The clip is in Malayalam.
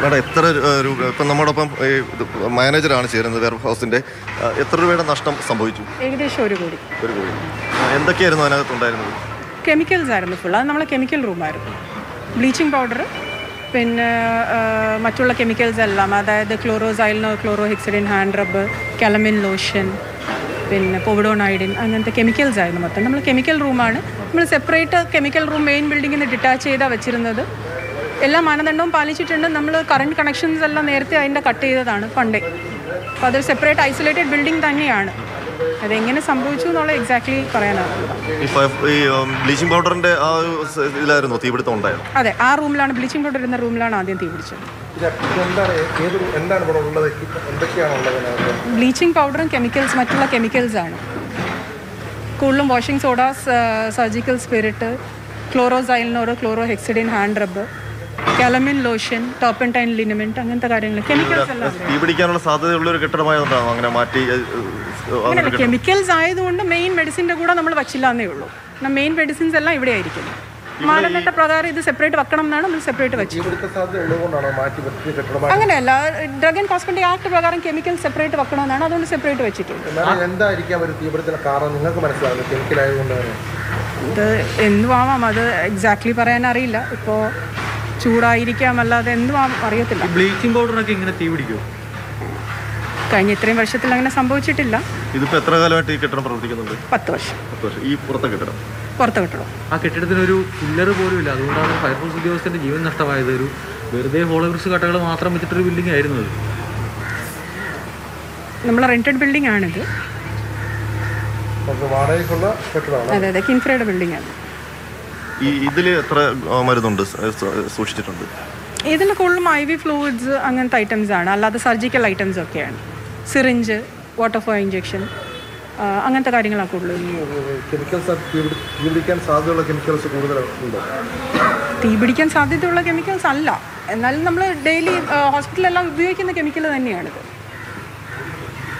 മേഡം എത്ര രൂപ ഇപ്പം നമ്മോടൊപ്പം ഈ മാനേജറാണ് ചേരുന്നത് വെയർ ഹൗസിന്റെ. എത്ര രൂപയുടെ നഷ്ടം സംഭവിച്ചു? ഏകദേശം ഒരു കോടി. ഒരു കോടി. എന്തൊക്കെയായിരുന്നു അതിനകത്ത് ഉണ്ടായിരുന്നത്? കെമിക്കൽസ് ആയിരുന്നു ഫുൾ അത് നമ്മളെ കെമിക്കൽ റൂമായിരുന്നു. ബ്ലീച്ചിങ് പൗഡർ പിന്നെ മറ്റുള്ള കെമിക്കൽസ് എല്ലാം. അതായത് ക്ലോറോസൈലിനോ chlorhexidine hand rub calamine lotion പിന്നെ പോവിഡോൺ ഐഡിൻ അങ്ങനത്തെ കെമിക്കൽസ് ആയിരുന്നു മൊത്തം. നമ്മൾ കെമിക്കൽ റൂമാണ്. നമ്മൾ സെപ്പറേറ്റ് കെമിക്കൽ റൂം മെയിൻ ബിൽഡിങ്ങിൽ നിന്ന് ഡിറ്റാച്ച് ചെയ്താണ് വെച്ചിരുന്നത്. എല്ലാ മാനദണ്ഡവും പാലിച്ചിട്ടുണ്ട്. നമ്മൾ കറണ്ട് കണക്ഷൻസ് എല്ലാം നേരത്തെ അതിന്റെ കട്ട് ചെയ്തതാണ് പണ്ടേ അപ്പോൾ അതൊരു സെപ്പറേറ്റ് ഐസൊലേറ്റഡ് ബിൽഡിംഗ് തന്നെയാണ്. അതെങ്ങനെ സംഭവിച്ചു എന്നുള്ളത് എക്സാക്ട്ലി പറയാനാവില്ല ബ്ലീച്ചിങ് പൗഡറിന്റെ ആ ഇതിലായിരുന്നു തീപിടുത്തം ഉണ്ടായത്. അതെ ആ റൂമിലാണ് ബ്ലീച്ചിങ് പൗഡർ ഇരുന്ന റൂമിലാണ് ആദ്യം തീ പിടിച്ചത് ബ്ലീച്ചിങ് പൗഡറും കെമിക്കൽസ് മറ്റുള്ള കെമിക്കൽസ് ആണ്. കൂടുതലും washing sodas surgical spirit chloroxylenol chlorhexidine hand rub calamine lotion turpentine liniment അങ്ങനത്തെ കാര്യങ്ങൾ കെമിക്കൽസ് എല്ലാം തീ പിടിക്കാനുള്ള സാധ്യതയുള്ള ഒരു കെട്ടിടമായതുകൊണ്ടാണോ അങ്ങനെ മാറ്റി ഏ, ഏ, അങ്ങനെ അങ്ങനെയല്ല കെമിക്കൽസ് ആയതുകൊണ്ട് മെയിൻ മെഡിസിന്റെ കൂടെ നമ്മൾ വച്ചില്ല എന്നേ ഉള്ളൂ. മെയിൻ മെഡിസിൻസ് എല്ലാം ഇവിടെ ആയിരിക്കും മാനദണ്ഡ പ്രകാരം ഇത് സെപ്പറേറ്റ് വെക്കണം എന്നാണ് നമ്മൾ സെപ്പറേറ്റ് വെച്ചത്. അങ്ങനെയല്ല ഡ്രഗ് ആൻഡ് കോസ്മെറ്റിക് ആക്ട് പ്രകാരം കെമിക്കൽ സെപ്പറേറ്റ് വെക്കണമെന്നാണ് അതുകൊണ്ട് സെപ്പറേറ്റ് വെച്ചിട്ടുണ്ട്. എന്നാലും എന്തായിരിക്കാം ഒരു തീപിടുത്തത്തിന് കാരണം നിങ്ങൾക്ക് മനസ്സിലാകുന്നത് കെമിക്കൽ ആയതുകൊണ്ട് തന്നെ? ഇത് എന്തുവാവാം അത് എക്സാക്ട്ലി പറയാൻ അറിയില്ല. ഇപ്പോൾ ചൂടായിരിക്കാം അല്ലാതെ എന്തും അറിയത്തില്ല. ബ്ലീച്ചിങ് ഒക്കെ ഇങ്ങനെ തീ പിടിക്കും കഴിഞ്ഞ ഇത്രയും വർഷത്തിൽ അങ്ങനെ സംഭവിച്ചിട്ടില്ല. ഇതിപ്പോ എത്ര കാലമായിട്ട് ഈ കെട്ടിടം പ്രവർത്തിക്കുന്നുണ്ട്? പത്ത് വർഷം. പത്ത് വർഷം. ഈ പുറത്തെ കെട്ടിടം? പുറത്ത കെട്ടിടം. ആ കെട്ടിടത്തിന് ഒരു പില്ലർ പോലും ഇല്ല അതുകൊണ്ടാണ് ഫയർഫോഴ്സ് ഉദ്യോഗസ്ഥന്റെ ജീവൻ നഷ്ടമായത്. ഒരു വെറുതെ ഹോളോഗ്രസ് കട്ടകൾ മാത്രം വെച്ചിട്ടൊരു ബിൽഡിംഗ് ആയിരുന്നു അത്. നമ്മൾ റെന്റഡ് ബിൽഡിംഗ് ആണിത്. നമുക്ക് വാടകയ്ക്കുള്ള കെട്ടിടമാണ്. അതെ അതെ കിൻഫ്രയുടെ ബിൽഡിംഗ് ആണ്. ഈ ഇതിൽ എത്ര മരുന്നുണ്ട്? സൂക്ഷിച്ചിട്ടുണ്ട്. ഇതിൽ കൂടുതലും ഐ വി ഫ്ലൂയിഡ്സ് അങ്ങനത്തെ ഐറ്റംസ് ആണ്. അല്ലാതെ സർജിക്കൽ ഐറ്റംസ് ഒക്കെയാണ്. സിറിഞ്ച് വാട്ടർ ഫോർ ഇഞ്ചെക്ഷൻ അങ്ങനത്തെ കാര്യങ്ങളാണ് കൂടുതലും കെമിക്കൽസ് തീപിടിക്കാൻ സാധ്യതയുള്ള കെമിക്കൽസ് കൂടുതലുണ്ടോ തീ പിടിക്കാൻ സാധ്യതയുള്ള കെമിക്കൽസ് അല്ല. എന്നാലും നമ്മൾ ഡെയിലി ഹോസ്പിറ്റലെല്ലാം ഉപയോഗിക്കുന്ന കെമിക്കൽ തന്നെയാണിത്.